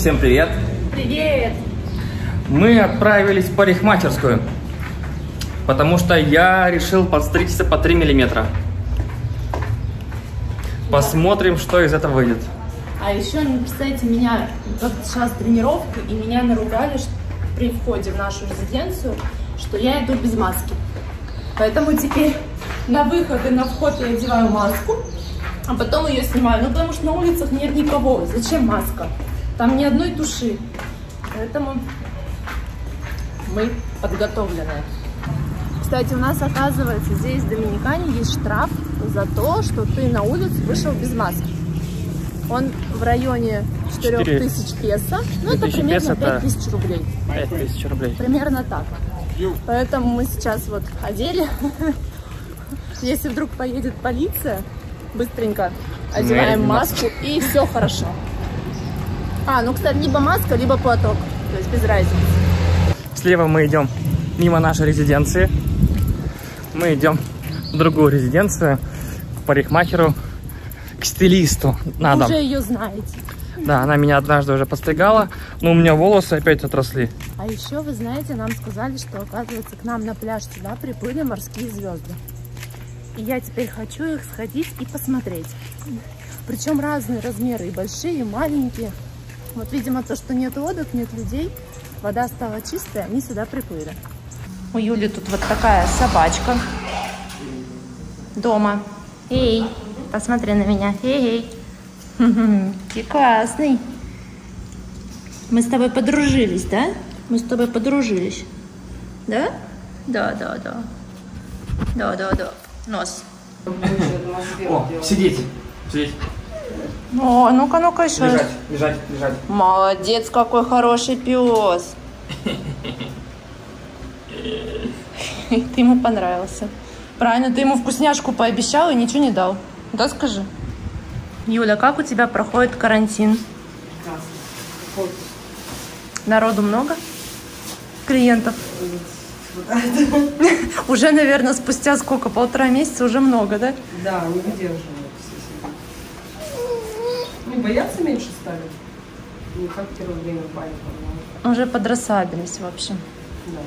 Всем привет! Привет! Мы отправились в парикмахерскую, потому что я решил подстричься по 3 миллиметра. Посмотрим, что из этого выйдет. А еще, ну, представляете, меня вот сейчас тренировка, и меня наругали при входе в нашу резиденцию, что я иду без маски. Поэтому теперь на выход и на вход я одеваю маску, а потом ее снимаю. Ну, потому что на улицах нет никого. Зачем маска? Там ни одной души. Поэтому мы подготовлены. Кстати, у нас, оказывается, здесь в Доминикане есть штраф за то, что ты на улицу вышел без маски. Он в районе 4000 песо, ну это 4000 примерно песо это 5000 рублей. 5000 рублей. Примерно так. Поэтому мы сейчас вот одели. Если вдруг поедет полиция, быстренько одеваем маску и все хорошо. А, ну, кстати, либо маска, либо платок. То есть без разницы. Слева мы идем мимо нашей резиденции. Мы идем в другую резиденцию, к парикмахеру, к стилисту на Вы дом. уже ее знаете. Да, она меня однажды уже постригала, но у меня волосы опять отросли. А еще, вы знаете, нам сказали, что, оказывается, к нам на пляж сюда приплыли морские звезды. И я теперь хочу их сходить и посмотреть. Причем разные размеры, и большие, и маленькие. Вот, видимо, то, что нет лодок, нет людей, вода стала чистая, они сюда приплыли. У Юли тут вот такая собачка дома. Эй, посмотри на меня. Эй, ты классный. Мы с тобой подружились, да? Мы с тобой подружились. Да? Да, да, да. Да, да, да. Нос. О, сидите. Сидеть. О, ну-ка, ну-ка еще. Лежать, лежать, лежать. Молодец, какой хороший пес. Ты ему понравился. Правильно, ты ему вкусняшку пообещал и ничего не дал. Да, скажи. Юля, как у тебя проходит карантин? Народу много? Клиентов? Уже, наверное, спустя сколько? Полтора месяца уже много, да? Да, не сидят. Ну, бояться меньше стали. Не как в первое время паника была. Уже подрасслабились, в общем. Да.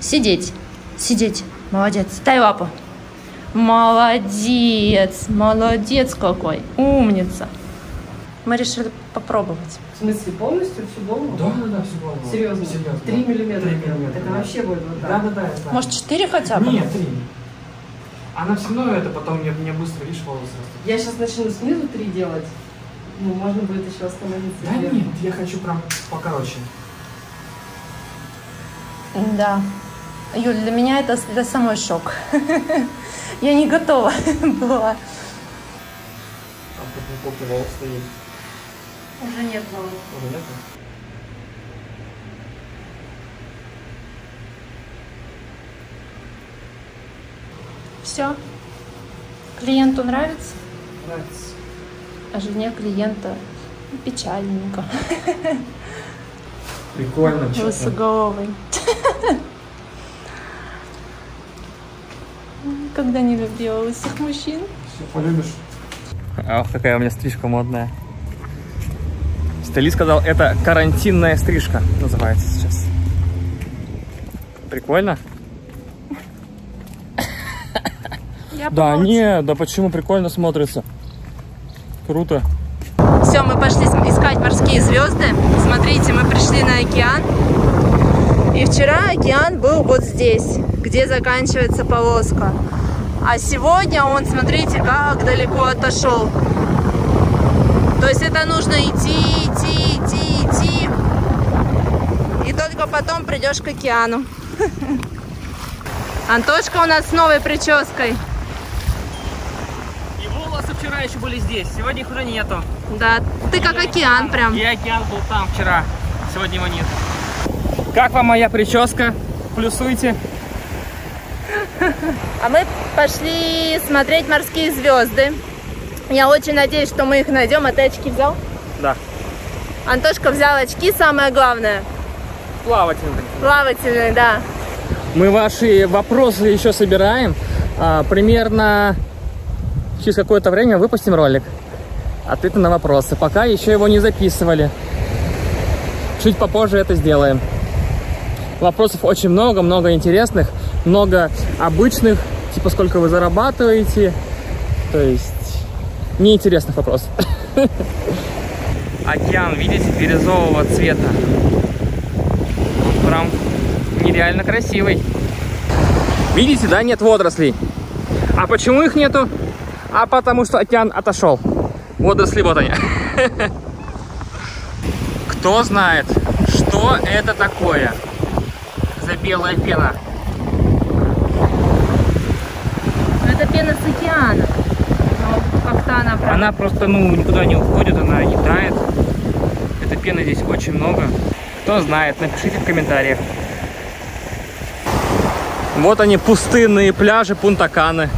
Сидеть. Сидеть. Молодец. Дай лапу. Молодец. Молодец какой. Умница. Мы решили попробовать. В смысле, полностью всю голову? да, все голову. Серьезно? Серьезно. Три миллиметра. Три миллиметра, Это да. вообще будет вот так. Да, да, да. Может, четыре хотя бы? Нет, три. Она все равно это потом мне, мне быстро, видишь, волосы растут. Я сейчас начну снизу три делать. Ну, можно будет еще остановиться. Да сверху. нет, я хочу прям покороче. Да. Юль, для меня это для самой шок. Я не готова была. Там тут неплохо волос стоит. Уже нет волос. Уже нет? Все. Клиенту нравится, Нравится. а жене клиента печальненько. Прикольно, чё Лысоголовый. Когда не любила лысых мужчин. Все полюбишь. Ах, какая у меня стрижка модная. Стилист сказал, это карантинная стрижка называется сейчас. Прикольно? Я Да, помолчу. не, да почему прикольно смотрится. Круто. Все, мы пошли искать морские звезды. Смотрите, мы пришли на океан. И вчера океан был вот здесь, где заканчивается полоска. А сегодня он, смотрите, как далеко отошел. То есть это нужно идти, идти, идти, идти. И только потом придешь к океану. Антошка у нас с новой прической. Вчера еще были здесь, сегодня их уже нету. Да, ты как океан прям. И океан был там вчера, сегодня его нет. Как вам моя прическа? Плюсуйте. А мы пошли смотреть морские звезды. Я очень надеюсь, что мы их найдем. А ты очки взял? Да. Антошка взял очки, самое главное. Плавательный. Плавательные, да. Мы ваши вопросы еще собираем. А, примерно через какое-то время выпустим ролик. ответы на вопросы. Пока еще его не записывали. Чуть попозже это сделаем. Вопросов очень много, много интересных, много обычных, типа сколько вы зарабатываете. То есть неинтересных вопросов. Океан, видите, бирюзового цвета. Прям нереально красивый. Видите, да, нет водорослей. А почему их нету? А потому что океан отошел. Водоросли вот они. Кто знает, что это такое за белая пена? Это пена с океана. Но как-то она. Она просто, ну, никуда не уходит, она не тает. Этой пены здесь очень много. Кто знает, напишите в комментариях. Вот они, пустынные пляжи Пунтаканы.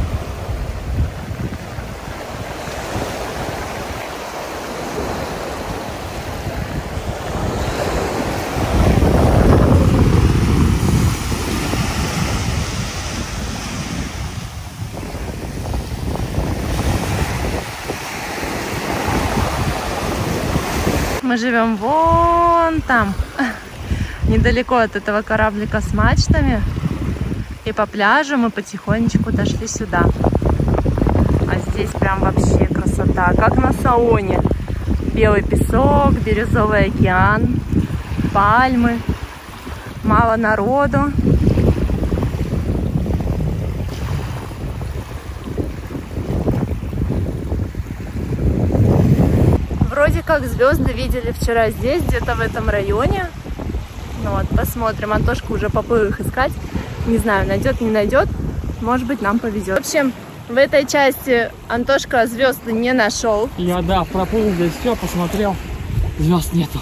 Мы живем вон там, недалеко от этого кораблика с мачтами. И по пляжу мы потихонечку дошли сюда. А здесь прям вообще красота, как на Саоне. Белый песок, бирюзовый океан, пальмы, мало народу. Как звезды видели вчера здесь, где-то в этом районе. Ну вот, посмотрим. Антошка уже поплыл их искать. Не знаю, найдет, не найдет. Может быть, нам повезет. В общем, в этой части Антошка звезды не нашел. Я, да, проплыл здесь все, посмотрел. Звезд нету.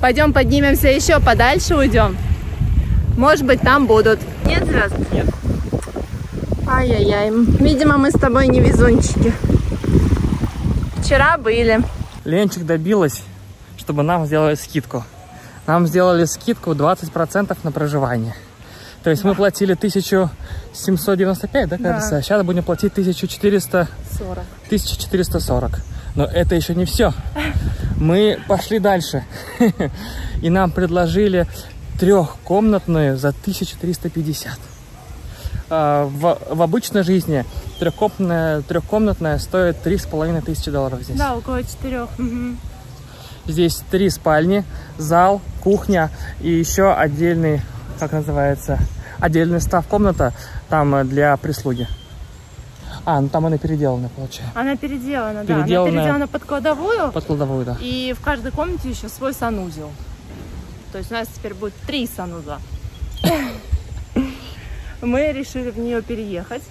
Пойдем поднимемся еще подальше, уйдем. Может быть, там будут. Нет звезд? Нет. Ай-яй-яй. Видимо, мы с тобой не везунчики. Вчера были. Ленчик добилась, чтобы нам сделали скидку. Нам сделали скидку 20% на проживание. То есть мы платили 1795, да, кажется? А сейчас будем платить 1400, 40. 1440. Но это еще не все. Мы пошли дальше. И нам предложили трехкомнатную за 1350. А, В, в обычной жизни трехкомнатная, трехкомнатная стоит 3,5 тысячи долларов здесь. Да, около четырех. Здесь три спальни, зал, кухня и еще отдельный, как называется, отдельный став комната там для прислуги. А, ну там она переделана, получается. Она переделана, да. Она переделана под кладовую. Под кладовую, да. И в каждой комнате еще свой санузел. То есть у нас теперь будет три санузла. Мы решили в нее переехать.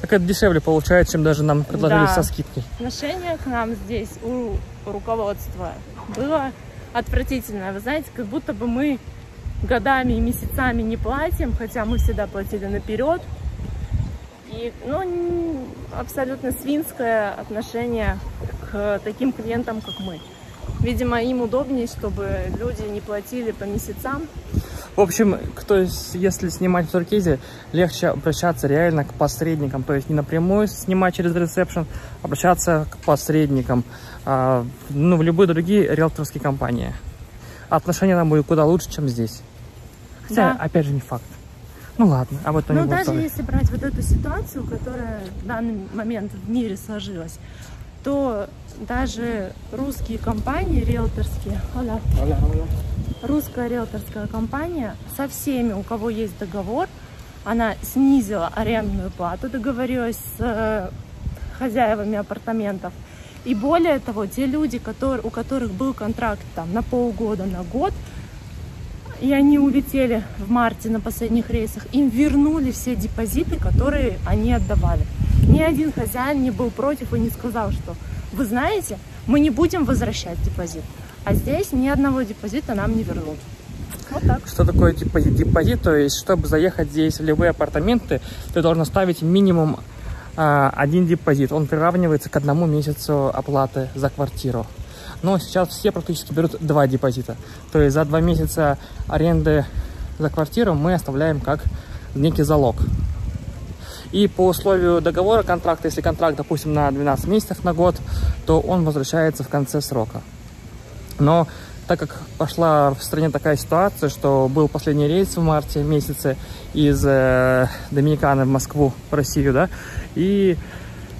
Так это дешевле получается, чем даже нам предложили Да. со скидкой. Отношение к нам здесь у руководства было отвратительное. Вы знаете, как будто бы мы годами и месяцами не платим, хотя мы всегда платили наперед. И, ну, абсолютно свинское отношение к таким клиентам, как мы. Видимо, им удобнее, чтобы люди не платили по месяцам. В общем, кто, если снимать в Туркезе, легче обращаться реально к посредникам. То есть не напрямую снимать через ресепшн, обращаться к посредникам. а, ну, в любые другие риэлторские компании. Отношения там будут куда лучше, чем здесь. Хотя, Да. опять же, не факт. Ну ладно, об этом Ну, не будем даже если брать вот эту ситуацию, которая в данный момент в мире сложилась, то даже русские компании риэлторские, Оля, русская риэлторская компания со всеми, у кого есть договор, она снизила арендную плату, договорилась с э, хозяевами апартаментов. И более того, те люди, которые, у которых был контракт там, на полгода, на год, и они улетели в марте на последних рейсах, им вернули все депозиты, которые они отдавали. Ни один хозяин не был против и не сказал, что вы знаете, мы не будем возвращать депозит. А здесь ни одного депозита нам не вернут. Вот так. Что такое депозит? Депозит, то есть, чтобы заехать здесь в любые апартаменты, ты должен ставить минимум а, один депозит. Он приравнивается к одному месяцу оплаты за квартиру. Но сейчас все практически берут два депозита. То есть за два месяца аренды за квартиру мы оставляем как некий залог. И по условию договора контракта, если контракт, допустим, на 12 месяцев на год, то он возвращается в конце срока. Но так как пошла в стране такая ситуация, что был последний рейс в марте месяце из э, Доминиканы в Москву, в Россию, да, и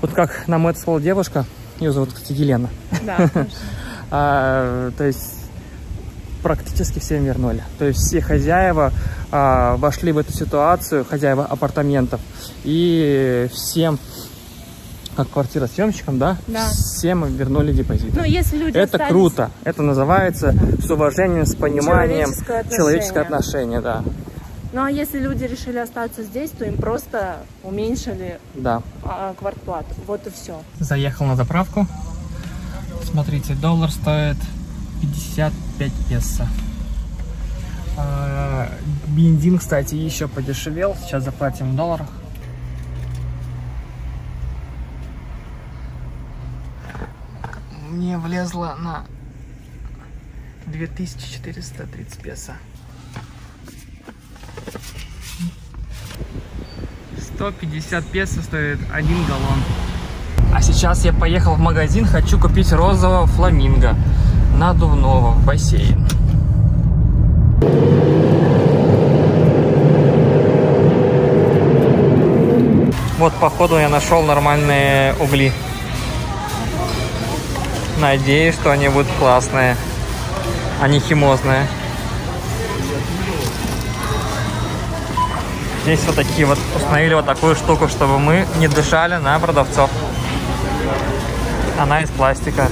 вот как нам это сказала девушка, ее зовут, кстати, Елена. Да, а, то есть практически всем вернули. То есть все хозяева а, вошли в эту ситуацию, хозяева апартаментов, и всем, как квартира съемщикам, да, Да. всем вернули депозит. Ну, если люди Это остались- круто. Это называется с уважением, с пониманием, Человеческое отношение. человеческое отношение, да. Ну, а если люди решили остаться здесь, то им просто уменьшили Да. а, квартплату. Вот и все. Заехал на заправку. Смотрите, доллар стоит 55 песо. А, Бензин, кстати, еще подешевел. Сейчас заплатим в долларах. Мне влезло на 2430 песо. 150 песо стоит один галлон. А сейчас я поехал в магазин, хочу купить розового фламинго надувного в бассейн. Вот, походу, я нашел нормальные угли. Надеюсь, что они будут классные, а не химозные. Здесь вот такие вот установили вот такую штуку, чтобы мы не дышали на продавцов. Она из пластика.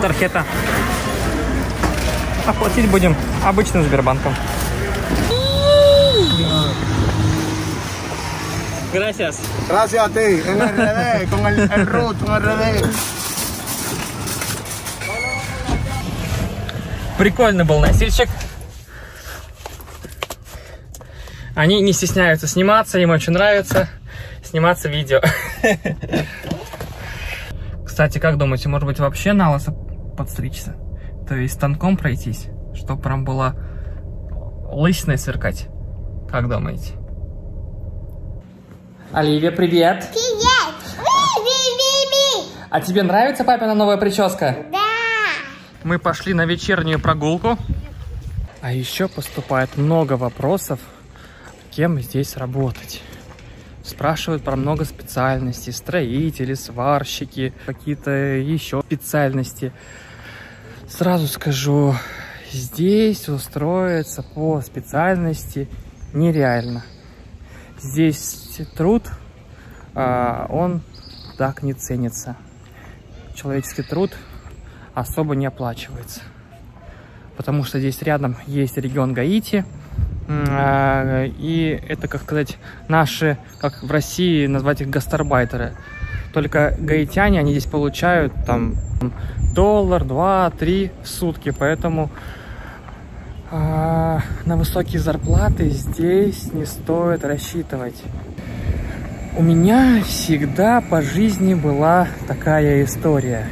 Тархета. Оплатить будем обычным Сбербанком. Gracias. Gracias a ti, en RD, con el, el root, en RD. Прикольный был носильщик. Они не стесняются сниматься, им очень нравится сниматься видео. Кстати, как думаете, может быть вообще на лысо подстричься? То есть станком пройтись, чтобы прям было лысиной сверкать? Как думаете? Оливия, привет! Привет! А тебе нравится папина новая прическа? Да! Мы пошли на вечернюю прогулку. А еще поступает много вопросов, кем здесь работать. Спрашивают про много специальностей. Строители, сварщики, какие-то еще специальности. Сразу скажу, здесь устроиться по специальности нереально. Здесь труд, а, он так не ценится. Человеческий труд особо не оплачивается. Потому что здесь рядом есть регион Гаити. а, И это, как сказать, наши, как в России назвать их гастарбайтеры. Только гаитяне, они здесь получают там доллар, два, три в сутки. Поэтому а, на высокие зарплаты здесь не стоит рассчитывать. У меня всегда по жизни была такая история.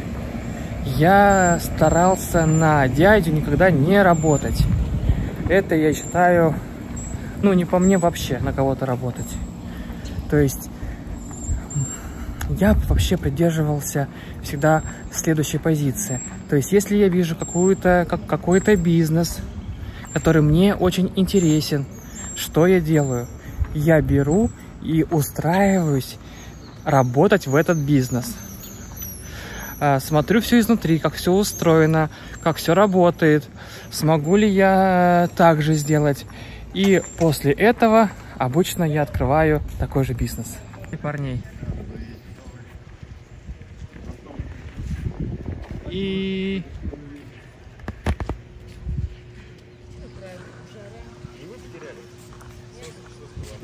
Я старался на дядю никогда не работать. Это я считаю, ну не по мне вообще на кого-то работать. То есть я вообще придерживался всегда следующей позиции. То есть если я вижу какую-то, как, какой-то бизнес, который мне очень интересен, что я делаю? Я беру и устраиваюсь работать в этот бизнес. А, Смотрю все изнутри, как все устроено, как все работает, смогу ли я так же сделать. И после этого обычно я открываю такой же бизнес. И парней. И...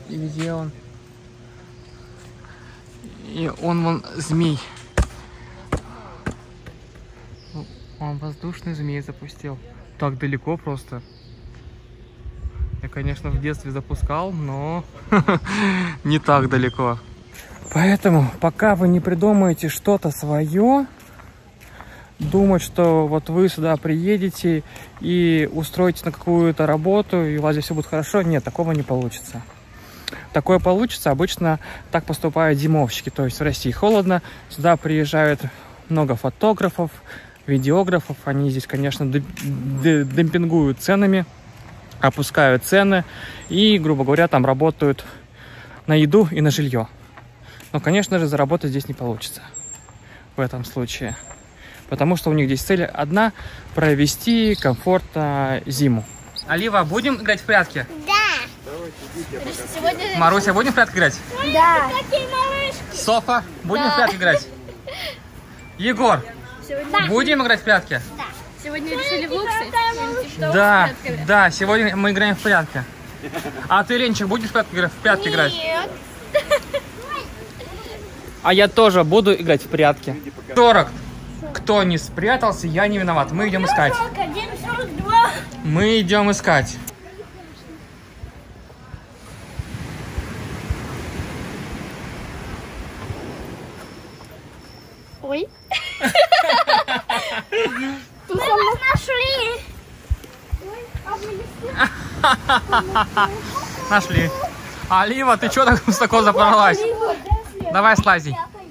И где он? И он вон змей. Он воздушный змей запустил. Так далеко просто. Я, конечно, в детстве запускал, но не так далеко. Поэтому, пока вы не придумаете что-то свое, думать, что вот вы сюда приедете и устроитесь на какую-то работу, и у вас здесь все будет хорошо. Нет, такого не получится. Такое получится, обычно так поступают зимовщики. То есть в России холодно, сюда приезжают много фотографов, видеографов. Они здесь, конечно, демпингуют ценами, опускают цены и, грубо говоря, там работают на еду и на жилье. Но, конечно же, заработать здесь не получится в этом случае. Потому что у них здесь цель одна – провести комфортно зиму. Алива, будем играть в прятки? Сегодня... Маруся, будем в прятки играть? Да. Софа, будем в прятки играть? Егор, будем играть в прятки? Сегодня решили в Луксе. Да, да, сегодня мы играем в прятки. А ты, Ленчик, будешь в прятки, в прятки играть? Нет. А я тоже буду играть в прятки. 40. Кто не спрятался, я не виноват. Мы идем искать. 1,42. Мы идем искать. Ой. Мы вас нашли. Нашли. Алива, ты что так высоко запоролась? Давай слази.